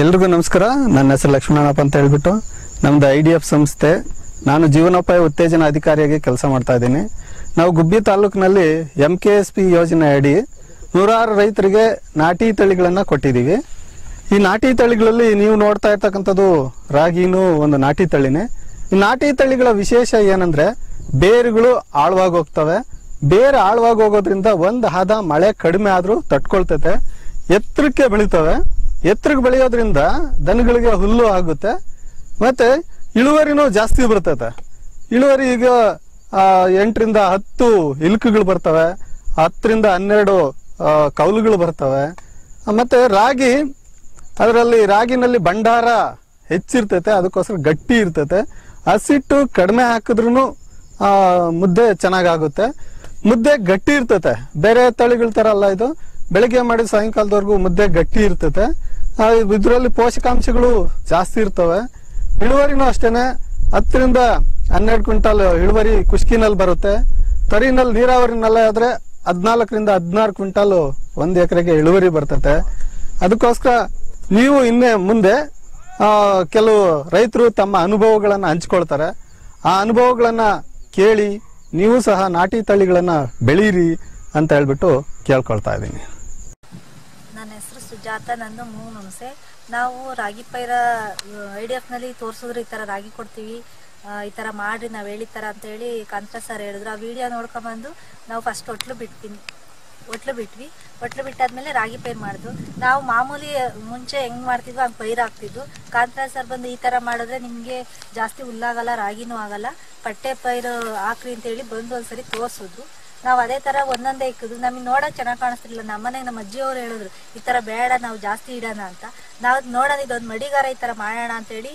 ಎಲ್ರಿಗೂ ನಮಸ್ಕಾರ. ನನ್ನ ಹೆಸರು ಲಕ್ಷ್ಮಣಪ್ಪ ಅಂತ ಹೇಳ್ಬಿಟ್ಟು ನಮ್ದು ಐ ಡಿ ಎಫ್ ಸಂಸ್ಥೆ. ನಾನು ಜೀವನೋಪಾಯ ಉತ್ತೇಜನ ಅಧಿಕಾರಿಯಾಗಿ ಕೆಲಸ ಮಾಡ್ತಾ ಇದ್ದೀನಿ. ನಾವು ಗುಬ್ಬಿ ತಾಲೂಕಿನಲ್ಲಿ ಎಂ ಕೆ ಎಸ್ ಪಿ ಯೋಜನೆ ಅಡಿ ನೂರಾರು ರೈತರಿಗೆ ನಾಟಿ ತಳಿಗಳನ್ನು ಕೊಟ್ಟಿದ್ದೀವಿ. ಈ ನಾಟಿ ತಳಿಗಳಲ್ಲಿ ನೀವು ನೋಡ್ತಾ ಇರ್ತಕ್ಕಂಥದ್ದು ರಾಗಿನೂ ಒಂದು ನಾಟಿ ತಳಿನೇ. ಈ ನಾಟಿ ತಳಿಗಳ ವಿಶೇಷ ಏನಂದ್ರೆ ಬೇರುಗಳು ಆಳವಾಗಿ ಹೋಗ್ತವೆ. ಬೇರೆ ಆಳವಾಗಿ ಹೋಗೋದ್ರಿಂದ ಒಂದು ಹದ ಮಳೆ ಕಡಿಮೆ ಆದರೂ ತಟ್ಕೊಳ್ತೈತೆ. ಎತ್ತರಕ್ಕೆ ಬೆಳಿತವೆ. ಎತ್ತರಕ್ಕೆ ಬೆಳೆಯೋದ್ರಿಂದ ದನಗಳಿಗೆ ಹುಲ್ಲು ಆಗುತ್ತೆ, ಮತ್ತೆ ಇಳುವರಿನೂ ಜಾಸ್ತಿ ಬರ್ತೈತೆ. ಇಳುವರಿ ಈಗ ಎಂಟರಿಂದ ಹತ್ತು ಇಲ್ಕುಗಳು ಬರ್ತವೆ, ಹತ್ತರಿಂದ ಹನ್ನೆರಡು ಕೌಲುಗಳು ಬರ್ತವೆ. ಮತ್ತೆ ರಾಗಿ, ಅದರಲ್ಲಿ ರಾಗಿನಲ್ಲಿ ಭಂಡಾರ ಹೆಚ್ಚಿರ್ತೈತೆ, ಅದಕ್ಕೋಸ್ಕರ ಗಟ್ಟಿ ಇರ್ತೈತೆ. ಹಸಿಟ್ಟು ಕಡಿಮೆ ಹಾಕಿದ್ರೂ ಮುದ್ದೆ ಚೆನ್ನಾಗಾಗುತ್ತೆ. ಮುದ್ದೆ ಗಟ್ಟಿ ಇರ್ತೈತೆ. ಬೇರೆ ತಳಿಗಳ ತರ ಅಲ್ಲ ಇದು. ಬೆಳಗ್ಗೆ ಮಾಡಿ ಸಾಯಂಕಾಲದವರೆಗೂ ಮುದ್ದೆ ಗಟ್ಟಿ ಇರ್ತೈತೆ. ಇದ್ರಲ್ಲಿ ಪೋಷಕಾಂಶಗಳು ಜಾಸ್ತಿ ಇರ್ತವೆ. ಇಳುವರಿನೂ ಅಷ್ಟೇನೆ. ಹತ್ತರಿಂದ ಹನ್ನೆರಡು ಕ್ವಿಂಟಲ್ ಇಳುವರಿ ಕುಷ್ಕಿನಲ್ಲಿ ಬರುತ್ತೆ. ತರಿನಲ್ಲಿ ನೀರಾವರಿನಲ್ಲ ಆದ್ರೆ ಹದಿನಾಲ್ಕರಿಂದ ಹದಿನಾರು ಕ್ವಿಂಟಲ್ ಒಂದು ಎಕರೆಗೆ ಇಳುವರಿ ಬರ್ತತೆ. ಅದಕ್ಕೋಸ್ಕರ ನೀವು ಇನ್ನೇ ಮುಂದೆ ಕೆಲವು ರೈತರು ತಮ್ಮ ಅನುಭವಗಳನ್ನು ಹಂಚ್ಕೊಳ್ತಾರೆ. ಆ ಅನುಭವಗಳನ್ನು ಕೇಳಿ ನೀವು ಸಹ ನಾಟಿ ತಳಿಗಳನ್ನು ಬೆಳೀರಿ ಅಂತ ಹೇಳ್ಬಿಟ್ಟು ಕೇಳ್ಕೊಳ್ತಾ ಇದ್ದೀನಿ. ಸುಜಾತ ನಂದು ಮೂರು ನಮಸೆ. ನಾವು ರಾಗಿ ಪೈರ ಐ ಡಿ ಎಫ್ನಲ್ಲಿ ತೋರಿಸಿದ್ರು ಈ ಥರ ರಾಗಿ ಕೊಡ್ತೀವಿ. ಈ ಥರ ಮಾಡ್ರಿ, ನಾವು ಹೇಳಿತರ ಅಂತ ಹೇಳಿ ಕಾಂತ ಸರ್ ಹೇಳಿದ್ರು. ಆ ವಿಡಿಯೋ ನೋಡ್ಕೊಂಬಂದು ನಾವು ಫಸ್ಟ್ ಒಟ್ಲು ಬಿಟ್ತೀನಿ ಒಟ್ಲು ಬಿಟ್ವಿ. ಒಟ್ಲು ಬಿಟ್ಟಾದ್ಮೇಲೆ ರಾಗಿ ಪೈರ್ ಮಾಡಿದ್ವು ನಾವು ಮಾಮೂಲಿ ಮುಂಚೆ ಹೆಂಗ್ ಮಾಡ್ತಿದ್ವು ಹಂಗೆ ಪೈರ್ ಹಾಕ್ತಿದ್ವು. ಕಾಂತರಾಜ್ ಸರ್ ಬಂದು ಈ ಥರ ಮಾಡಿದ್ರೆ ನಿಮಗೆ ಜಾಸ್ತಿ ಹುಲ್ಲಾಗಲ್ಲ ರಾಗಿನೂ ಆಗಲ್ಲ. ಪಟ್ಟೆ ಪೈರು ಹಾಕ್ರಿ ಅಂತ ಹೇಳಿ ಬಂದು ಒಂದ್ಸರಿ ತೋರಿಸಿದ್ರು. ನಾವು ಅದೇ ತರ ಒಂದೊಂದೇ ಇಕ್ಕಿದ್ರು. ನಮಗೆ ನೋಡಕ್ ಚೆನ್ನಾಗಿ ಕಾಣಿಸ್ತಿರ್ಲಿಲ್ಲ. ನಮ್ಮನೆ ನಮ್ಮ ಅಜ್ಜಿಯವರು ಹೇಳಿದ್ರು, ಈ ತರ ಬೇಡ, ನಾವು ಜಾಸ್ತಿ ಇಡೋಣ ಅಂತ. ನಾವು ನೋಡೋಣ ಇದೊಂದು ಮಡಿಗಾರ ಈ ತರ ಮಾಡೋಣ ಅಂತೇಳಿ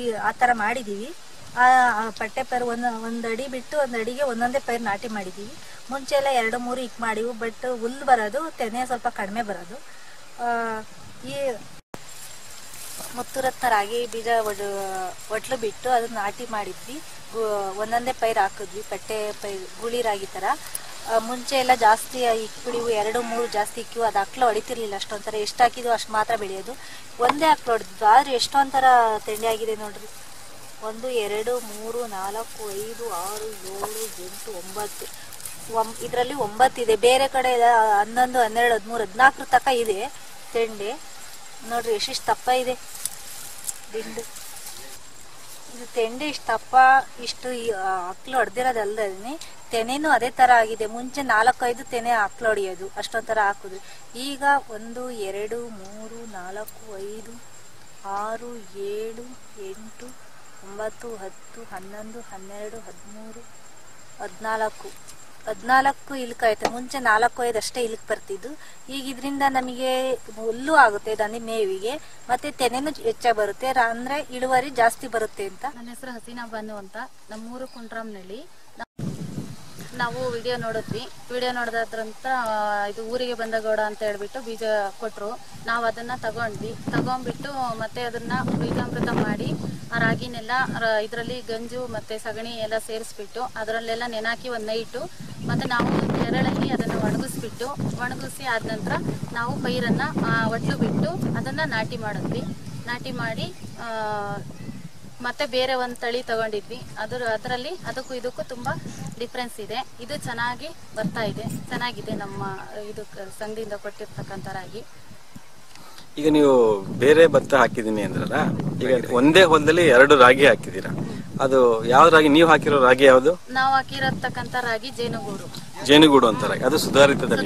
ಈ, ಆ ತರ ಮಾಡಿದೀವಿ. ಆ ಪಟ್ಟೆ ಪೈರು ಒಂದು ಒಂದು ಅಡಿ ಬಿಟ್ಟು ಒಂದು ಅಡಿಗೆ ಒಂದೊಂದೇ ಪೈರು ನಾಟಿ ಮಾಡಿದೀವಿ. ಮುಂಚೆ ಎಲ್ಲ ಎರಡು, ಮೂರು ಇಕ್ ಮಾಡಿವು, ಬಟ್ ಹುಲ್ಲು ಬರೋದು, ತೆನೆ ಸ್ವಲ್ಪ ಕಡಿಮೆ ಬರೋದು. ಈ ಮುತ್ತುರತ್ನ ರಾಗಿ ಬೀಜ ಒಡ್ ಒಟ್ಲು ಬಿಟ್ಟು ಅದನ್ನ ನಾಟಿ ಮಾಡಿದ್ವಿ. ಒಂದೊಂದೇ ಪೈರ್ ಹಾಕಿದ್ವಿ ಕಟ್ಟೆ ಪೈರ್ ಗುಳಿ ರಾಗಿ ಆ, ಮುಂಚೆ ಎಲ್ಲ ಜಾಸ್ತಿ ಇಕ್ಬಿಡಿವು ಎರಡು ಮೂರು ಜಾಸ್ತಿ ಇಕ್ಕಿವು ಅದು ಹಕ್ಲು ಹೊಡಿತಿರ್ಲಿಲ್ಲ ಅಷ್ಟೊಂಥರ. ಎಷ್ಟು ಹಾಕಿದ್ವು ಅಷ್ಟು ಮಾತ್ರ ಬೆಳೆಯೋದು. ಒಂದೇ ಹಕ್ಲು ಹೊಡೆದ್ವು ಆದ್ರೆ ಎಷ್ಟೊಂಥರ ತಿಂಡಿ ಆಗಿದೆ ನೋಡ್ರಿ. ಒಂದು ಎರಡು ಮೂರು ನಾಲ್ಕು ಐದು ಆರು ಏಳು ಎಂಟು ಒಂಬತ್ತು. ಒಂ- ಇದರಲ್ಲಿ ಒಂಬತ್ತಿದೆ ಬೇರೆ ಕಡೆ ಹನ್ನೊಂದು ಹನ್ನೆರಡು ಹದಿಮೂರು ಹದಿನಾಲ್ಕರ ತನಕ ಇದೆ ತೆಂಡೆ. ನೋಡ್ರಿ ಎಷ್ಟಿಷ್ಟು ತಪ್ಪ ಇದೆ? ದಿಂಡು. ಇದು ತೆಂಡೆ ಇಷ್ಟು ತಪ್ಪ, ಇಷ್ಟು ಹಕ್ಲು ತೆನೆನು ತೆನೆನೂ ಅದೇ ತರ ಆಗಿದೆ. ಮುಂಚೆ ನಾಲ್ಕೈದು ತೆನೆ ಹಕ್ಲು ಹೊಡೆಯೋದು ಅಷ್ಟೊಂಥರ ಹಾಕೋದು ಈಗ ಒಂದು, ಎರಡು, ಮೂರು, ನಾಲ್ಕು, ಐದು, ಆರು, ಏಳು, ಎಂಟು, ಒಂಬತ್ತು, ಹತ್ತು, ಹನ್ನೊಂದು, ಹನ್ನೆರಡು, ಹದಿಮೂರು, ಹದಿನಾಲ್ಕು. ಹದಿನಾಲ್ಕು ಇಲ್ಕ ಆಯ್ತು, ಮುಂಚೆ ನಾಲ್ಕು ಐದು ಅಷ್ಟೇ ಇಲ್ಕ್ ಬರ್ತಿದ್ದು. ಈಗ ಇದರಿಂದ ನಮಗೆ ಹುಲ್ಲು ಆಗುತ್ತೆ ದನಿ ಮೇವಿಗೆ, ಮತ್ತೆ ತೆನೆನೂ ಹೆಚ್ಚಾಗಿ ಬರುತ್ತೆ, ಅಂದ್ರೆ ಇಳುವರಿ ಜಾಸ್ತಿ ಬರುತ್ತೆ ಅಂತ. ನನ್ನ ಹೆಸರು ಹಸೀನಾ ಬಾನು ಅಂತ. ನಮ್ಮೂರು ಕುಂಟ್ರಾಮ್ನಳ್ಳಿ ನಾವು ವಿಡಿಯೋ ನೋಡಿದ್ವಿ. ವಿಡಿಯೋ ನೋಡಿದ್ರಂತ ಇದು ಊರಿಗೆ ಬಂದ ಗೌಡ ಅಂತ ಹೇಳ್ಬಿಟ್ಟು ಬೀಜ ಕೊಟ್ರು. ನಾವು ಅದನ್ನ ತಗೊಂಡ್ವಿ. ತಗೊಂಡ್ಬಿಟ್ಟು ಮತ್ತೆ ಅದನ್ನ ಬೀಜಾಮೃತ ಮಾಡಿ, ಆ ರಾಗಿನೆಲ್ಲ ಇದರಲ್ಲಿ ಗಂಜು ಮತ್ತೆ ಸಗಣಿ ಎಲ್ಲ ಸೇರಿಸ್ಬಿಟ್ಟು, ಅದರಲ್ಲೆಲ್ಲ ನೆನಾಕಿ ಒಂದು ನೈಟು ಮತ್ತೆ ನಾವು ನೆರಳಲ್ಲಿ ಅದನ್ನ ಒಣಗಿಸ್ಬಿಟ್ಟು, ಒಣಗಿಸಿ ಆದ ನಂತರ ನಾವು ಪೈರನ್ನು ಒಟ್ಟು ಬಿಟ್ಟು ಅದನ್ನ ನಾಟಿ ಮಾಡಿದ್ವಿ. ನಾಟಿ ಮಾಡಿ ಮತ್ತೆ ಬೇರೆ ಒಂದು ತಳಿ ತಗೊಂಡಿದ್ವಿ. ಅದರ, ಅದರಲ್ಲಿ ಅದಕ್ಕೂ ಇದಕ್ಕೂ ತುಂಬಾ ಡಿಫ್ರೆನ್ಸ್ ಇದೆ. ಇದು ಚೆನ್ನಾಗಿ ಬರ್ತಾ ಇದೆ. ಚೆನ್ನಾಗಿದೆ ನಮ್ಮ ಇದು ಸಂಘದಿಂದ ಕೊಟ್ಟಿರ್ತಕ್ಕಂಥ ರಾಗಿ ಈಗ ನೀವು ಬೇರೆ ಭತ್ತ ಹಾಕಿದೀನಿ ಅಂದ್ರಲ್ಲ ಈಗ ಒಂದೇ ಹೊಲದಲ್ಲಿ ಎರಡು ರಾಗಿ ಹಾಕಿದೀರಾ? ಅದು ಯಾವ ರಾಗಿ ನೀವು ಹಾಕಿರೋ ರಾಗಿ ಯಾವುದು? ನಾವು ಹಾಕಿರತಕ್ಕಂಥ ರಾಗಿ ಜೇನುಗೂಡು. ಜೇನುಗೂಡು ಅಂತಾರೆ. ಅದು ಸುಧಾರಿತ ತಳಿ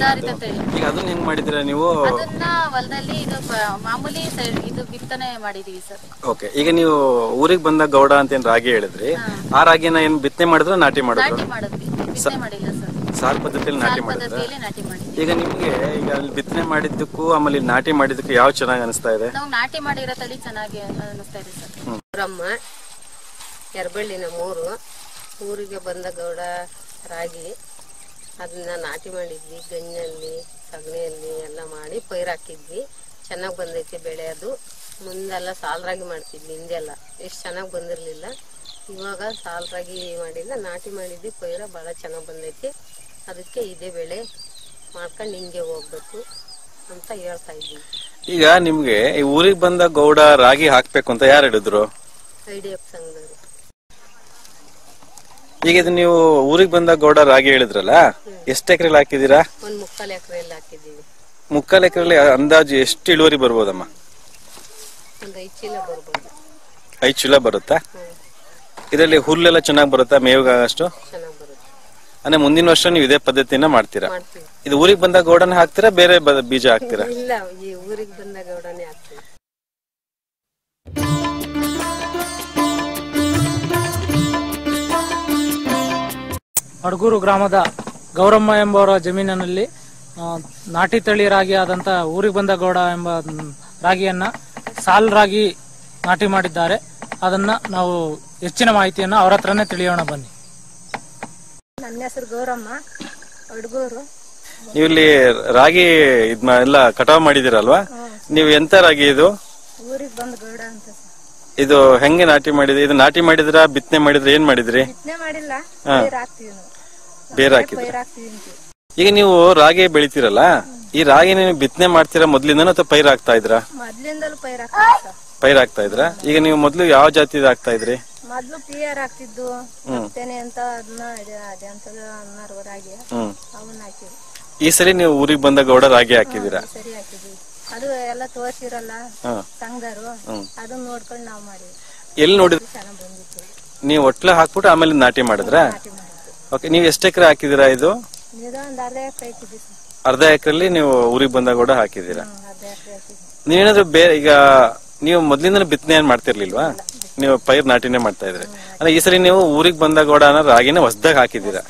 ಈಗ ಅದನ್ನ ಹೆಂಗ್ ಮಾಡಿದಿರ ನೀವು? ಅದನ್ನ ಹೊಲದಲ್ಲಿ ಇದು ಪ- ಮಾಮೂಲಿ ಸೈಡ್ ಇದು ಬಿತ್ತನೆ ಮಾಡಿದೀವಿ ಸರ್. ಓಕೆ. ಈಗ ನೀವು ಊರಿಗೆ ಬಂದ ಗೌಡ ಅಂತ ಏನ್ ರಾಗಿ ಹೇಳಿದ್ರಿ. ಆ ರಾಗಿನ ಏನ್ ಬಿತ್ತನೆ ಮಾಡಿದ್ರ ನಾಟಿ ಮಾಡಿದ್ರು? ನಾಟಿ ಮಾಡಿದ್ವಿ. ಬಿತ್ತನೆ ಮಾಡಿಲ್ಲ ಸರ್. ಸಾಲ್ ಪದ್ಧತಿಯಲ್ಲಿ ನಾಟಿ ಸಾಲ್ ಮಾಡಿದ್ರ? ಪದ್ಧತಿಯಲ್ಲಿ ನಾಟಿ ಮಾಡಿದ್ವಿ. ಈಗ ನಿಮ್ಗೆ ಈಗ ಅಲ್ಲಿ ಬಿತ್ತನೆ ಮಾಡಿದ್ದಕ್ಕೂ ಆಮೇಲೆ ಇಲ್ಲಿ ನಾಟಿ ಮಾಡಿದ್ದಕ್ಕೂ ಯಾವ ಚೆನ್ನಾಗಿ ಅನಿಸ್ತಾ ಇದೆ? ನಾವು ನಾಟಿ ಮಾಡಿರೋ ತಳಿ ಚೆನ್ನಾಗಿ ಅನಿಸ್ತಾ ಇದೆ ಸರ್. ಬ್ರಹ್ಮ ಎರ್ಬಳ್ಳಿ ನಮ್ಮೂರು. ಊರಿಗೆ ಬಂದ ಗೌಡ ರಾಗಿ ಅದನ್ನ ನಾಟಿ ಮಾಡಿದ್ವಿ ಗಂಜಲ್ಲಿ ಸಗಣಿಯಲ್ಲಿ ಎಲ್ಲ ಮಾಡಿ ಪೈರು ಹಾಕಿದ್ವಿ. ಚೆನ್ನಾಗಿ ಬಂದೈತಿ ಬೆಳೆ ಅದು. ಮುಂದೆಲ್ಲ ಸಾಲ್ ರಾಗಿ ಮಾಡ್ತಿದ್ವಿ ಹಿಂದೆಲ್ಲ. ಎಷ್ಟು ಚೆನ್ನಾಗಿ ಬಂದಿರಲಿಲ್ಲ. ಇವಾಗ ಸಾಲ್ ರಾಗಿ ಮಾಡಿಲ್ಲ ನಾಟಿ ಮಾಡಿದ್ವಿ ಪೈರ ಭಾಳ ಚೆನ್ನಾಗಿ ಬಂದೈತಿ. ಅದಕ್ಕೆ ಇದೇ ಬೆಳೆ ಮಾಡ್ಕೊಂಡು ಹಿಂಗೆ ಹೋಗ್ಬೇಕು ಅಂತ ಹೇಳ್ತಾ ಇದ್ವಿ ಈಗ ನಿಮ್ಗೆ ಈ ಊರಿಗೆ ಬಂದ ಗೌಡ ರಾಗಿ ಹಾಕ್ಬೇಕು ಅಂತ ಯಾರು ಹೇಳಿದ್ರು? ಐ ಡಿ ಎಫ್ ಸಂಘದವರು ಈಗ ಇದು ನೀವು ಊರಿಗೆ ಬಂದ ಗೌಡ ರಾಗಿ ಹೇಳಿದ್ರಲ್ಲ ಎಷ್ಟು ಎಕರೆಲಿ ಹಾಕಿದೀರಾ ಒಂದ್ ಮುಕ್ಕಾಲು ಎಕರೆಯಲ್ಲಿ ಹಾಕಿದ್ದೀವಿ. ಮುಕ್ಕಾಲ್ ಎಕರೆಲಿ ಅಂದಾಜು ಎಷ್ಟು ಇಳುವರಿ ಬರ್ಬೋದಮ್ಮ? ಒಂದ್ ಐದು ಚೀಲ ಬರ್ಬೋದು. ಐದು ಚೀಲ ಬರುತ್ತಾ? ಇದರಲ್ಲಿ ಹುಲ್ಲೆಲ್ಲ ಚೆನ್ನಾಗಿ ಬರುತ್ತಾ? ಮೇವಿಗಾಗಷ್ಟು ಚೆನ್ನಾಗಿ ಬರುತ್ತೆ. ಅಂದ್ರೆ ಮುಂದಿನ ವರ್ಷ ನೀವು ಇದೇ ಪದ್ಧತಿನ ಮಾಡ್ತೀರಾ? ಮಾಡ್ತೀವಿ. ಇದು ಊರಿಗೆ ಬಂದ ಗೌಡನ ಹಾಕ್ತೀರಾ ಬೇರೆ ಬ- ಬೀಜ ಹಾಕ್ತೀರಾ? ಇಲ್ಲ ಈ ಊರಿಗೆ ಬಂದ ಗೌಡನೇ ಅಡಗೂರು ಗ್ರಾಮದ ಗೌರಮ್ಮ ಎಂಬವರ ಜಮೀನಿನಲ್ಲಿ ನಾಟಿ ತಳಿ ರಾಗಿ ಆದಂತ ಊರಿಗೆ ಬಂದ ಗೌಡ ಎಂಬ ರಾಗಿಯನ್ನ ಸಾಲ್ ರಾಗಿ ನಾಟಿ ಮಾಡಿದ್ದಾರೆ. ಅದನ್ನ ನಾವು ಹೆಚ್ಚಿನ ಮಾಹಿತಿಯನ್ನ ಅವರ ಹತ್ರನೇ ತಿಳಿಯೋಣ ಬನ್ನಿ. ನನ್ನ ಹೆಸರು ಗೌರಮ್ಮ ಹುಡುಗೂರು. ನೀವು ಇಲ್ಲಿ ರಾಗಿ ಇದ್ ಮಾ- ಎಲ್ಲ ಕಟಾವ್ ಮಾಡಿದಿರಲ್ವಾ ನೀವು ಎಂತ ರಾಗಿ ಇದು? ಊರಿಗೆ ಬಂದ ಗೌಡ ಅಂತ ಇದು ಹೆಂಗೆ ನಾಟಿ ಮಾಡಿದ್ರಿ? ಇದು ನಾಟಿ ಮಾಡಿದ್ರ ಬಿತ್ತನೆ ಮಾಡಿದ್ರ ಏನ್ ಮಾಡಿದ್ರಿ? ಬಿತ್ತನೆ ಮಾಡಿಲ್ಲ ಬೇರೆ ಹಾಕಿದ್ರಿ. ಈಗ ನೀವು ರಾಗಿ ಬೆಳಿತೀರಲ್ಲ ಈ ರಾಗಿ ನೀವು ಬಿತ್ತನೆ ಮಾಡ್ತೀರಾ ಮೊದ್ಲಿಂದ ಅಥವಾ ಪೈರ್ ಹಾಕ್ತಾ ಇದ್ರಾ ಮೊದ್ಲಿಂದಲೂ ಪೈರ್ ಆಗ್ತಾ ಇದ್ರ ಪೈರ್ ಹಾಕ್ತಾ ಇದ್ರಾ ಈಗ ನೀವು ಮೊದ್ಲು ಯಾವ ಜಾತಿ ಆಗ್ತಾ ಇದ್ರಿ? ಮೊದ್ಲು ಪಿ ಆರ್ ಹಾಕ್ತಿದ್ದು ಅಂತ ಅದನ್ನ ಅದೇ ಅಂತದ ಅನ್ನಾರು ರಾಗಿ ಅವನ್ನ ಹಾಕಿವಿ ಈ ಸರಿ ನೀವು ಊರಿಗೆ ಬಂದ ಗೌಡ ರಾಗಿ ಹಾಕಿದೀರಾ ಸರಿ ಹಾಕಿದ್ವಿ. ಅದು ಎಲ್ಲ ತೋರ್ಸಿರಲ್ಲ ತಂಗರು ಅದನ್ನ ನೋಡ್ಕೊಂಡು ನಾವು ಮಾಡಿ ಎಲ್ಲಿ ನೋಡಿದ್ರಿ ಚೆನ್ನಾಗ್ ಬಂದಿತ್ತು ನೀವು ಒಟ್ಲ ಹಾಕ್ಬಿಟ್ಟು ಆಮೇಲೆ ನಾಟಿ ಮಾಡಿದ್ರಾ? ನಾಟಿ ಓಕೆ ನೀವು ಎಷ್ಟು ಎಕರೆ ಹಾಕಿದೀರಾ ಇದು? ಅರ್ಧ ಎಕರೆಲಿ ನೀವು ಊರಿಗೆ ಬಂದಾಗ ಕೂಡ ಹಾಕಿದ್ವಿ ನೀವೇನಾದ್ರೂ ಬೇರೆ ಈಗ ನೀವು ಮೊದ್ಲಿಂದ ಬಿತ್ತನೆ ಏನ್ ಮಾಡ್ತಿರ್ಲಿಲ್ವಾ? ನೀವು ಪೈರ್ ನಾಟಿನೇ ಮಾಡ್ತಾ ಇದ್ರಿ. ಅಂದ್ರೆ ಈ ಸರಿ ನೀವು ಊರಿಗೆ ಬಂದಾಗ ಕೂಡ ಅನ್ನೋ ರಾಗಿನ ಹೊಸದಾಗ ಹಾಕಿರೋದು.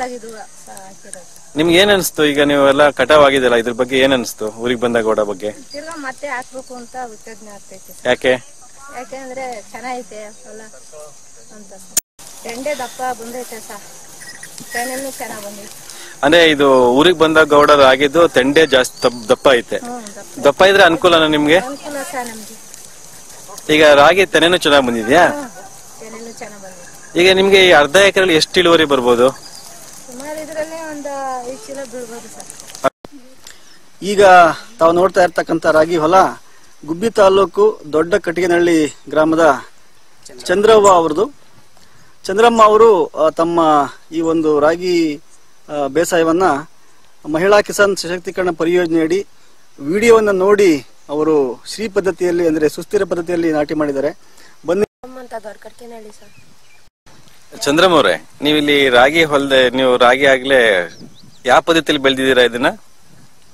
ನಿಮ್ಗೆ ಏನ್ ಅನ್ಸ್ತು? ಈಗ ನೀವೆಲ್ಲ ಕಟಾವ್ ಆಗಿದೆಲ್ಲ ಇದ್ರ ಬಗ್ಗೆ ಏನ್ ಅನ್ಸ್ತು ಊರಿಗೆ ಬಂದಾಗ ಕೂಡ ಬಗ್ಗೆ? ತಿರ್ಗಾ ಮತ್ತೆ ಹಾಕ್ಬೇಕು ಅಂತ ಉತ್ತೇಜನ ಆಗ್ತೈತಿ ಸರ್. ಯಾಕೆ? ಯಾಕೆಂದ್ರೆ ಚೆನ್ನಾಗೈತೆ ಎಂಡೆ ಅಂತ ದಪ್ಪ ಬಂದೈತೆ ಸರ್. ತೆನೆನೂ ಚೆನ್ನಾಗ್ ಬಂದೈತೆ ಅಂದ್ರೆ ಇದು ಊರಿಗೆ ಬಂದ ಗೌಡ ರಾಗಿದ್ದು ತೆಂಡೆ ಜಾಸ್ತಿ ದಪ್- ದಪ್ಪ ಐತೆ. ಹ್ಮ್ ದಪ್ಪ. ದಪ್ಪ ಇದ್ರೆ ಅನುಕೂಲನ ನಿಮ್ಗೆ? ಅನುಕೂಲ ಸರ್ ನಮ್ಗೆ. ಈಗ ರಾಗಿ ತೆನೆನೂ ಚೆನ್ನಾಗಿ ಬಂದಿದ್ಯಾ? ತೆನೆನೂ ಚೆನ್ನಾಗ್ ಬಂದೈತೆ ಈಗ ನಿಮ್ಗೆ ಈ ಅರ್ಧ ಎಕರೆಯಲ್ಲಿ ಎಷ್ಟು ಇಳುವರಿ ಬರ್ಬೋದು? ಸುಮಾರು ಇದ್ರಲ್ಲಿ ಒಂದು ಐದು ಚೀಲ ಬೀಳ್ಬೋದು ಸರ್. ಈಗ ತಾವು ನೋಡ್ತಾ ಇರ್ತಕ್ಕಂಥ ರಾಗಿ ಹೊಲ ಗುಬ್ಬಿ ತಾಲೂಕು ದೊಡ್ಡ ಕಟ್ಟಿಗೆನಹಳ್ಳಿ ಗ್ರಾಮದ ಚಂದ್ರವ್ವ ಅವರದು ಚಂದ್ರಮ್ಮ ಅವರು ತಮ್ಮ ಈ ಒಂದು ರಾಗಿ ಬೇಸಾಯವನ್ನ ಮಹಿಳಾ ಕಿಸಾನ್ ಸಶಕ್ತೀಕರಣ ಪರಿಯೋಜನೆಯಡಿ ವಿಡಿಯೋವನ್ನು ನೋಡಿ ಅವರು ಶ್ರೀ ಪದ್ಧತಿಯಲ್ಲಿ ಅಂದ್ರೆ ಸುಸ್ಥಿರ ಪದ್ಧತಿಯಲ್ಲಿ ನಾಟಿ ಮಾಡಿದ್ದಾರೆ. ಬನ್ನಿ. ಚಂದ್ರಮ್ಮ ಅವರೇ ನೀವು ಇಲ್ಲಿ ರಾಗಿ ಹೊಲ್ದೆ ನೀವು ರಾಗಿ ಆಗ್ಲೇ ಯಾವ ಪದ್ಧತಿಯಲ್ಲಿ ಬೆಳೆದಿದ್ದೀರಾ ಇದನ್ನ?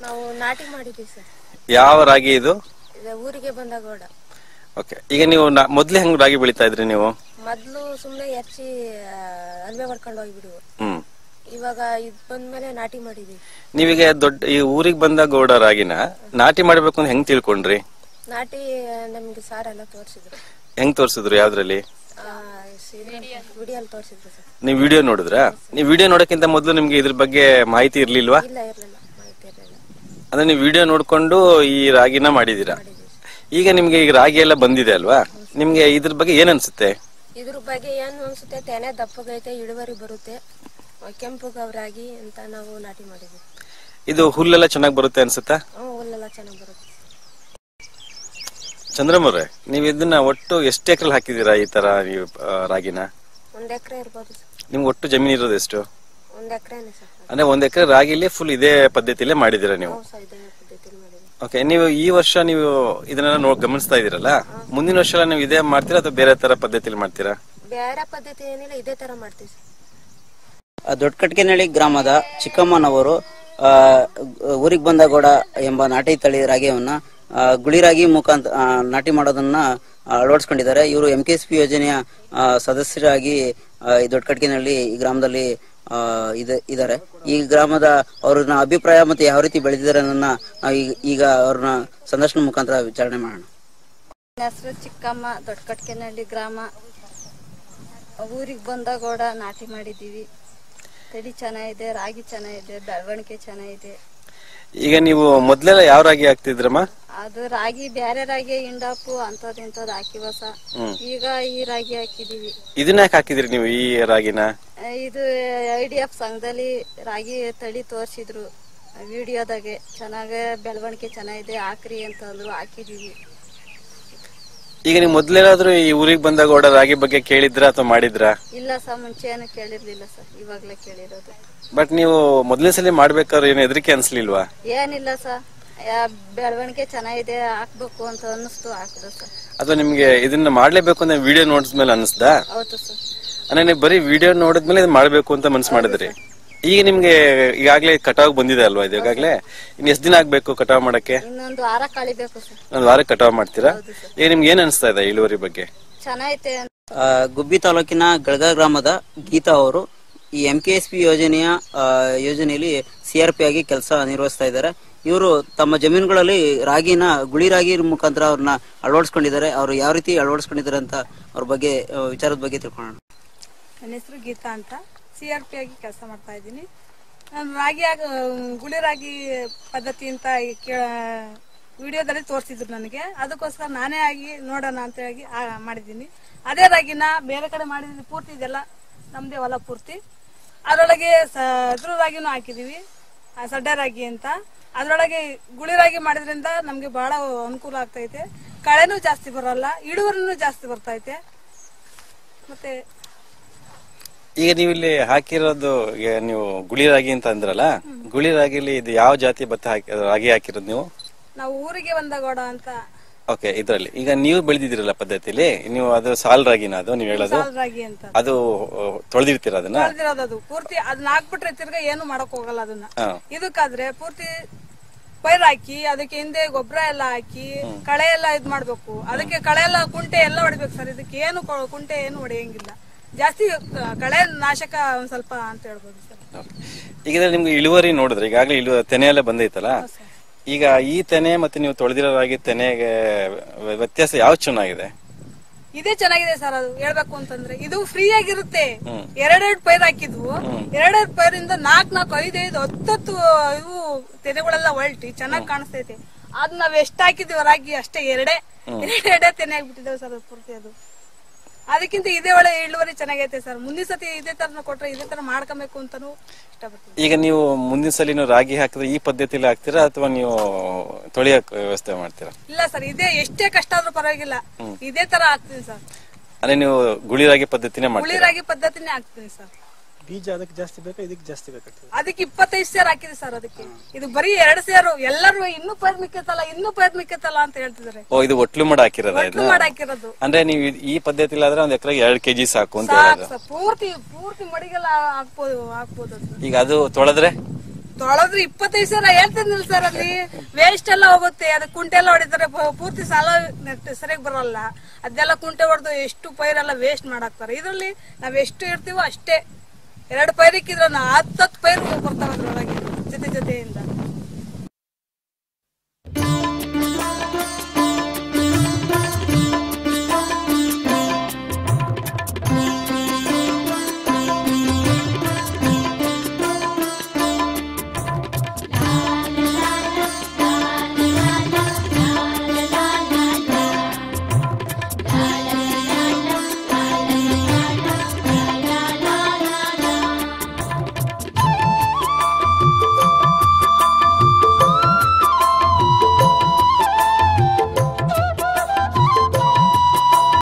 ನಾವು ನಾಟಿ ಮಾಡಿದ್ವಿ ಸರ್. ಯಾವ ರಾಗಿ ಇದು? ಇದು ಊರಿಗೆ ಬಂದ ಗೌಡ. ಓಕೆ ಈಗ ನೀವು ನಾ- ಮೊದ್ಲೇ ಹೆಂಗ್ ರಾಗಿ ಬೆಳಿತಾ ಇದ್ರಿ ನೀವು? ಮೊದ್ಲು ಸುಮ್ನೆ ಎರ್ಚಿ ಅಲ್ವೆ ಹೊಡ್ಕೊಂಡು ಹೋಗ್ಬಿಡುವು. ಹ್ಮ್. ಇವಾಗ ಇದ್ ಬಂದ್ಮೇಲೆ ನಾಟಿ ಮಾಡಿದ್ವಿ. ನೀವೀಗ ದೊಡ್ಡ ಈ ಊರಿಗೆ ಬಂದ ಗೌಡ ರಾಗಿನ ನಾಟಿ ಮಾಡ್ಬೇಕು ಅಂತ ಹೆಂಗ್ ತಿಳ್ಕೊಂಡ್ರಿ? ನಾಟಿ ನಮ್ಗೆ ಸಾರ್ ಎಲ್ಲ ತೋರಿಸಿದ್ರು. ಹೆಂಗ್ ತೋರಿಸಿದ್ರು ಯಾವ್ದ್ರಲ್ಲಿ? ವಿಡಿಯೋಲ್ ತೋರಿಸಿದ್ರು ಸರ್. ನೀವು ವಿಡಿಯೋ ನೋಡಿದ್ರಾ? ನೀವು ವಿಡಿಯೋ ನೋಡಕ್ಕಿಂತ ಮೊದಲು ನಿಮ್ಗೆ ಇದ್ರ ಬಗ್ಗೆ ಮಾಹಿತಿ ಇರ್ಲಿಲ್ವಾ? ಇಲ್ಲ ಇರ್ಲಿಲ್ಲ. ಮಾಹಿತಿ ಇರಲಿಲ್ಲ. ಅಂದ್ರೆ ನೀವು ವಿಡಿಯೋ ನೋಡ್ಕೊಂಡು ಈ ರಾಗಿನ ಮಾಡಿದೀರಾ? ಈಗ ನಿಮ್ಗೆ ಈಗ ರಾಗಿ ಎಲ್ಲ ಬಂದಿದೆ ಅಲ್ವಾ? ನಿಮ್ಗೆ ಇದ್ರ ಬಗ್ಗೆ ಏನ್ ಅನ್ಸುತ್ತೆ? ಇದ್ರ ಬಗ್ಗೆ ಏನು ಅನ್ಸುತ್ತೆ? ತೆನೆ ದಪ್ಪಗೈತೆ ಇಳುವರಿ ಬರುತ್ತೆ. ಕೆಂಪು ಗೌರಾಗಿ ಅಂತ ನಾವು ನಾಟಿ ಮಾಡಿದ್ವಿ. ಇದು ಹುಲ್ಲೆಲ್ಲ ಚೆನ್ನಾಗಿ ಬರುತ್ತೆ ಅನ್ಸುತ್ತಾ? ಹುಲ್ಲೆಲ್ಲ ಚೆನ್ನಾಗಿ ಬರುತ್ತೆ. ಚಂದ್ರಮವ್ರೆ ನೀವು ಇದನ್ನ ಒಟ್ಟು ಎಷ್ಟು ಎಕರೆ ಹಾಕಿದೀರಾ ಈ ತರ ನೀವು ರಾಗಿನ? ಒಂದ್ ಎಕರೆ ಇರ್ಬೋದು ನಿಮ್ಗೆ ಒಟ್ಟು ಜಮೀನು ಇರೋದು ಎಷ್ಟು? ಒಂದ್ ಎಕರೆ ಅಂದ್ರೆ ಒಂದ್ ಎಕರೆ ರಾಗಿಲಿ ಫುಲ್ ಇದೇ ಪದ್ಧತಿಲೇ ಮಾಡಿದೀರಾ ನೀವು ಹ್ಞೂ ಸರ್ ಇದೇ ಪದ್ಧತಿಲಿ ಮಾಡಿದ್ವಿ ಓಕೆ ನೀವು ಈ ವರ್ಷ ನೀವು ಇದನ್ನೆಲ್ಲ ನೋಡ್ ಗಮನಿಸ್ತಾ ಇದೀರಲ್ಲ ಮುಂದಿನ ವರ್ಷ ಎಲ್ಲ ನೀವು ಇದೇ ಮಾಡ್ತೀರಾ ಅಥವಾ ಬೇರೆ ತರ ಪದ್ಧತಿಲಿ ಮಾಡ್ತೀರಾ? ಬೇರೆ ಪದ್ಧತಿ ಏನಿಲ್ಲ ಇದೇ ತರ ಮಾಡ್ತೀವಿ ಸರ್. ದೊಡ್ಡಕಟ್ಕೆನಹಳ್ಳಿ ಗ್ರಾಮದ ಚಿಕ್ಕಮ್ಮನವರು ಊರಿಗೆ ಬಂದ ಗೋಡ ಎಂಬ ನಾಟಿ ತಳಿ ರಾಗಿಯವನ್ನ ಆ, ಗುಳಿರಾಗಿ ಮುಖಾಂತರ ಆ, ನಾಟಿ ಮಾಡೋದನ್ನ ಅಳವಡಿಸ್ಕೊಂಡಿದ್ದಾರೆ. ಇವರು ಎಂ ಕೆ ಎಸ್ ಪಿ ಯೋಜನೆಯ ಸದಸ್ಯರಾಗಿ ಈ ದೊಡ್ಡಕಟ್ಕೆನಹಳ್ಳಿ ಈ ಗ್ರಾಮದಲ್ಲಿ ಇದ್ದಾರೆ ಈ ಗ್ರಾಮದ ಅವ್ರನ್ನ ಅಭಿಪ್ರಾಯ ಮತ್ತೆ ಯಾವ ರೀತಿ ಬೆಳೆದಿದ್ದಾರೆ ಅನ್ನೋದನ್ನ ಈಗ- ಅವ್ರನ್ನ ಸಂದರ್ಶನ ಮುಖಾಂತರ ವಿಚಾರಣೆ ಮಾಡೋಣ. ಹೆಸರು ಚಿಕ್ಕಮ್ಮ ದೊಡ್ಡಕಟ್ಕೆನಹಳ್ಳಿ ಗ್ರಾಮ. ಊರಿಗೆ ಬಂದಾಗೋಡ ನಾಟಿ ಮಾಡಿದ್ದೀವಿ. ತಡಿ ಚೆನ್ನಾಗಿದೆ ರಾಗಿ ಚೆನ್ನಾಗಿದೆ ಬೆಳವಣಿಗೆ ಚೆನ್ನಾಗಿದೆ. ಈಗ ನೀವು ಮೊದ್ಲೆಲ್ಲ ಯಾವ ರಾಗಿ ಹಾಕ್ತಿದ್ರಮ್ಮ? ಅದು ರಾಗಿ ಬೇರೆ ರಾಗಿ ಇಂಡಾಪು ಅಂತದ್ ಇಂಥದ್ ಹಾಕಿವಸ ಈಗ ಈ ರಾಗಿ ಹಾಕಿದೀವಿ. ಇದನ್ನ ಯಾಕೆ ಹಾಕಿದ್ರಿ ನೀವು ಈ ರಾಗಿನ? ಇದು ಐ ಡಿ ಎಫ್ ಸಂಘದಲ್ಲಿ ರಾಗಿ ತಳಿ ತೋರಿಸಿದ್ರು. ವಿಡಿಯೋದಾಗೆ. ಚೆನ್ನಾಗೆ ಬೆಳವಣಿಗೆ ಚೆನ್ನಾಗಿದೆ. ಹಾಕ್ರಿ ಅಂತಂದ್ರು ಹಾಕಿದೀವಿ. ಈಗ ನೀವು ಮೊದ್ಲೇನಾದ್ರೂ ಈ ಊರಿಗೆ ಬಂದಾಗ ಓಡ ರಾಗಿ ಬಗ್ಗೆ ಕೇಳಿದ್ರ ಅಥವಾ ಮಾಡಿದ್ರ? ಇಲ್ಲ ಸರ್ ಮುಂಚೆ ಏನು ಕೇಳಿರ್ಲಿಲ್ಲ ಸರ್ ಇವಾಗ್ಲೇ ಕೇಳಿರೋದು. ಬಟ್ ನೀವು ಮೊದಲನೇ ಸಲ ಮಾಡ್ಬೇಕಾದ್ರೆ ಏನು ಹೆದರಿಕೆ ಅನ್ಸ್ಲಿಲ್ವಾ? ಏನಿಲ್ಲ ಸರ್ ಬೆಳವಣಿಗೆ ಚೆನ್ನಾಗಿದೆ ಹಾಕ್ಬೇಕು ಅಂತ ಅನ್ನಿಸ್ತು ಹಾಕಿದ್ರು ಸರ್. ಅಥವಾ ನಿಮ್ಗೆ ಇದನ್ನ ಮಾಡ್ಲೇಬೇಕು ಅಂತ ವಿಡಿಯೋ ನೋಡಿದ್ಮೇಲೆ ಅನಿಸ್ದಾ ಹೌದು ಸರ್. ಅಂದ್ರೆ ನೀವು ಬರೀ ವಿಡಿಯೋ ನೋಡಿದ್ಮೇಲೆ ಇದು ಮಾಡ್ಬೇಕು ಅಂತ ಮನ್ಸು ಮಾಡಿದ್ರಿ? ಈಗ ನಿಮ್ಗೆ ಈಗಾಗಲೇ ಕಟಾವ್ ಬಂದಿದೆ ಅಲ್ವಾ ಇದು ಈಗಾಗಲೇ? ಇನ್ ಎಷ್ಟ್ ದಿನ ಆಗ್ಬೇಕು ಕಟಾವ್ ಮಾಡಕ್ಕೆ? ಇನ್ನೊಂದು ವಾರ ಕಳಿಬೇಕು ಸರ್. ಒಂದ್ ವಾರ ಕಟಾವ್ ಮಾಡ್ತೀರಾ? ಈಗ ನಿಮ್ಗೆ ಏನ್ ಅನಿಸ್ತಾ ಇದೆ ಇಳುವರಿ ಬಗ್ಗೆ? ಚೆನ್ನಾಗೈತೆ ಆ, ಗುಬ್ಬಿ ತಾಲೂಕಿನ ಗಳಗ ಗ್ರಾಮದ ಗೀತಾ ಅವರು ಈ ಎಂ ಕೆ ಎಸ್ ಪಿ ಯೋಜನೆಯ ಆ, ಯೋಜನೆಯಲ್ಲಿ ಸಿಆರ್ ಪಿ ಆಗಿ ಕೆಲಸ ನಿರ್ವಹಿಸ್ತಾ ಇದ್ದಾರೆ. ಇವರು ತಮ್ಮ ಜಮೀನುಗಳಲ್ಲಿ ರಾಗಿನ ಗುಳಿ ರಾಗಿ ಮುಖಾಂತರ ಅವ್ರನ್ನ ಅಳವಡಿಸ್ಕೊಂಡಿದ್ದಾರೆ. ಅವರು ಯಾವ ರೀತಿ ಅಳವಡಿಸ್ಕೊಂಡಿದ್ದಾರೆ ಅಂತ ಅವ್ರ ಬಗ್ಗೆ ಆ, ವಿಚಾರದ ಬಗ್ಗೆ ತಿಳ್ಕೊಳ್ಳೋಣ. ನನ್ನ ಹೆಸರು ಗೀತಾ ಅಂತ. ಸಿ ಆರ್ ಪಿ ಆಗಿ ಕೆಲಸ ಮಾಡ್ತಾ ಇದ್ದೀನಿ. ನಾನು ರಾಗಿ ಆಗ ಗುಳಿ ರಾಗಿ ಪದ್ಧತಿ ಅಂತ ಕೇ ವಿಡಿಯೋದಲ್ಲಿ ತೋರಿಸಿದ್ರು ನನಗೆ. ಅದಕ್ಕೋಸ್ಕರ ನಾನೇ ಆಗಿ ನೋಡೋಣ ಅಂತ ಹೇಳಿ ಮಾಡಿದ್ದೀನಿ. ಅದೇ ರಾಗಿನ ಬೇರೆ ಕಡೆ ಮಾಡಿದ್ದೀನಿ ಪೂರ್ತಿ ಇದೆಲ್ಲ ನಮ್ಮದೇ ಹೊಲ ಪೂರ್ತಿ. ಅದರೊಳಗೆ ಸ ಇದ್ರ ರಾಗಿನೂ ಹಾಕಿದ್ದೀವಿ ಸಡ್ಡ ರಾಗಿ ಅಂತ. ಅದರೊಳಗೆ ಗುಳಿ ರಾಗಿ ಮಾಡಿದ್ರಿಂದ ನಮಗೆ ಬಹಳ ಅನುಕೂಲ ಆಗ್ತೈತೆ. ಕಳೆನೂ ಜಾಸ್ತಿ ಬರೋಲ್ಲ, ಇಳುವರಿನೂ ಜಾಸ್ತಿ ಬರ್ತೈತೆ ಮತ್ತೆ ಈಗ ನೀವು ಇಲ್ಲಿ ಹಾಕಿರೋದು ಈಗ ನೀವು ಗುಳಿ ರಾಗಿ ಅಂತ ಅಂದ್ರಲ್ಲ ಗುಳಿ ರಾಗಿಲಿ ಇದು ಯಾವ ಜಾತಿ ಭತ್ತ ಹಾಕಿ ರಾಗಿ ಹಾಕಿರೋದು ನೀವು? ನಾವು ಊರಿಗೆ ಬಂದಗೋಡ ಅಂತ. ಓಕೆ ಇದ್ರಲ್ಲಿ. ಈಗ ನೀವು ಬೆಳೆದಿದ್ದೀರಲ್ಲ ಪದ್ಧತಿಲಿ ನೀವು ಅದು ಸಾಲ್ ರಾಗಿನ ಅದು ನೀವು ಹೇಳೋದು? ರಾಗಿ ಅಂತ. ಅದು ತೊಳೆದಿರ್ತೀರ ಅದನ್ನ? ಅದು. ಪೂರ್ತಿ ಅದನ್ನ ಹಾಕ್ಬಿಟ್ರೆ ತಿರ್ಗಾ ಏನು ಮಾಡಕ್ ಹೋಗಲ್ಲ ಅದನ್ನ. ಹಾ. ಇದಕ್ಕಾದ್ರೆ ಪೂರ್ತಿ ಪೈರ್ ಹಾಕಿ ಅದಕ್ಕೆ ಹಿಂದೆ ಗೊಬ್ಬರ ಎಲ್ಲ ಹಾಕಿ ಕಳೆ ಎಲ್ಲ ಇದ್ ಮಾಡ್ಬೇಕು. ಅದಕ್ಕೆ ಕಳೆ ಎಲ್ಲ ಕುಂಟೆ ಎಲ್ಲ ಹೊಡಿಬೇಕು ಸರ್. ಇದಕ್ಕೆ ಏನು ಕೊ- ಕುಂಟೆ ಏನು ಹೊಡೆಯಂಗಿಲ್ಲ. ಜಾಸ್ತಿ ಕಳೆ ನಾಶಕ ಒಂದ್ ಸ್ವಲ್ಪ ಅಂತ ಹೇಳ್ಬೋದು ಸರ್. ಈಗ ಇದ್ರಲ್ಲಿ ನಿಮ್ಗೆ ಇಳುವರಿ ನೋಡಿದ್ರೆ ಈಗಾಗಲೇ ಇಳುವ ತೆನೆ ಎಲ್ಲ ಬಂದೈತಲ್ಲ ಈಗ ಈ ತೆನೆ ಮತ್ತೆ ನೀವು ತೊಳೆದಿರೋ ರಾಗಿ ತೆನೆಗೆ ವ್ಯತ್ಯಾಸ ಯಾವ್ದು ಚೆನ್ನಾಗಿದೆ? ಇದೇ ಚೆನ್ನಾಗಿದೆ ಸರ್ ಅದು ಹೇಳ್ಬೇಕು ಅಂತಂದ್ರೆ. ಇದು ಫ್ರೀ ಆಗಿರುತ್ತೆ. ಎರಡೆರಡು ಪೈರ್ ಹಾಕಿದ್ವು. ಎರಡೆರಡು ಪೈರಿಂದ ನಾಲ್ಕ್ ನಾಲ್ಕು ಐದೈದು ಹತ್ತತ್ತು ಇವು ತೆನೆಗಳೆಲ್ಲ ಒಳ್ಟಿ ಚೆನ್ನಾಗಿ ಕಾಣಿಸ್ತೈತೆ. ಅದ್ ನಾವ್ ಎಷ್ಟ್ ಹಾಕಿದ್ವಿ ರಾಗಿ ಅಷ್ಟೇ ಎರಡೇ. ಎರಡೆ ತೆನೆ ಆಗ್ಬಿಟ್ಟಿದ್ದೇವೆ ಸರ್ ಅದು ಪೂರ್ತಿ ಅದು. ಅದಕ್ಕಿಂತ ಇದೇ ಒಳ್ಳೆ ಇಳುವರಿ ಚೆನ್ನಾಗೈತೆ ಸರ್. ಮುಂದಿನ ಸತಿ ಇದೇ ತರ ಕೊಟ್ರೆ ಇದೇ ತರ ಮಾಡ್ಕೊಬೇಕು ಅಂತಾನು ಇಷ್ಟಪಡ್ತೀನಿ. ಈಗ ನೀವು ಮುಂದಿನ ಸಲ ನೀವು ರಾಗಿ ಹಾಕಿದ್ರೆ ಈ ಪದ್ಧತಿಲಿ ಹಾಕ್ತೀರಾ ಅಥವಾ ನೀವು ತೊಳೆಯ ವ್ಯವಸ್ಥೆ ಮಾಡ್ತೀರಾ? ಇಲ್ಲ ಸರ್ ಇದೇ ಎಷ್ಟೇ ಕಷ್ಟ ಆದ್ರೂ ಪರವಾಗಿಲ್ಲ. ಇದೇ ತರ ಹಾಕ್ತೀನಿ ಸರ್. ಅಂದ್ರೆ ನೀವು ಗುಳಿ ರಾಗಿ ಪದ್ಧತಿನೇ ಮಾಡ್ತೀರಾ? ಮಾಡ್ತೀರಾ ರಾಗಿ ಪದ್ಧತಿನೇ ಹಾಕ್ತೀನಿ ಸರ್. ಬೀಜ ಅದಕ್ಕೆ ಜಾಸ್ತಿ ಬೇಕಾ ಇದಕ್ಕೆ ಜಾಸ್ತಿ ಬೇಕಾಗ್ತದೆ? ಅದಕ್ಕೆ ಇಪ್ಪತ್ತೈದು ಸೇರ್ ಹಾಕಿದೆ ಸರ್ ಅದಕ್ಕೆ. ಇದು ಬರೀ ಎರಡ್ ಸೇರು ಎಲ್ಲರೂ ಇನ್ನೂ ಪೈರ್ ಮಿಕ್ಕತ್ತಲ್ಲ ಇನ್ನೂ ಪೈರ್ ಮಿಕ್ಕತ್ತಲ್ಲ ಅಂತ ಹೇಳ್ತಿದಾರೆ ಓ ಇದು ಒಟ್ಲು ಮಾಡಿ ಹಾಕಿರೋದ ಇದು ಮಾಡಿ ಹಾಕಿರೋದು. ಅಂದ್ರೆ ನೀವು ಈ ಪದ್ಧತಿ ಆದ್ರೆ ಒಂದ್ ಎಕರೆಗೆ ಎರಡ್ ಕೆಜಿ ಸಾಕು ಅಂತ ಹೇಳೋದು. ಪೂರ್ತಿ ಪೂರ್ತಿ ಮಡಿಗೆಲ್ಲ ಹಾಕ್ಬೋದು ಹಾಕ್ಬೋದು ಅದು. ಈಗ ಅದು ತೊಳೆದ್ರೆ? ತೊಳೆದ್ರೆ ಇಪ್ಪತ್ತೈದು ಸಾವಿರ ಹೇಳ್ತಿರ್ಲಿಲ್ಲ ಸರ್ ಅಲ್ಲಿ ವೇಸ್ಟ್ ಎಲ್ಲ ಹೋಗುತ್ತೆ ಅದು ಕುಂಟೆ ಎಲ್ಲ ಹೊಡಿತಾರೆ ಪೂ- ಪೂರ್ತಿ ಸಾಲ ಸರಿಯಾಗಿ ಬರಲ್ಲ. ಅದೆಲ್ಲ ಕುಂಟೆ ಹೊಡೆದು ಎಷ್ಟು ಪೈರೆಲ್ಲ ವೇಸ್ಟ್ ಮಾಡಾಕ್ತಾರೆ. ಇದರಲ್ಲಿ ನಾವ್ ಎಷ್ಟು ಇರ್ತೀವೋ ಅಷ್ಟೇ. ಎರಡು ಪೈರ್ ಇಕ್ಕಿದ್ರೆ ಹತ್ತತ್ತು ಪೈರು ಬರ್ತಾವ ಅದ್ರೊಳಗೆ ಜೊತೆ ಜೊತೆಯಿಂದ.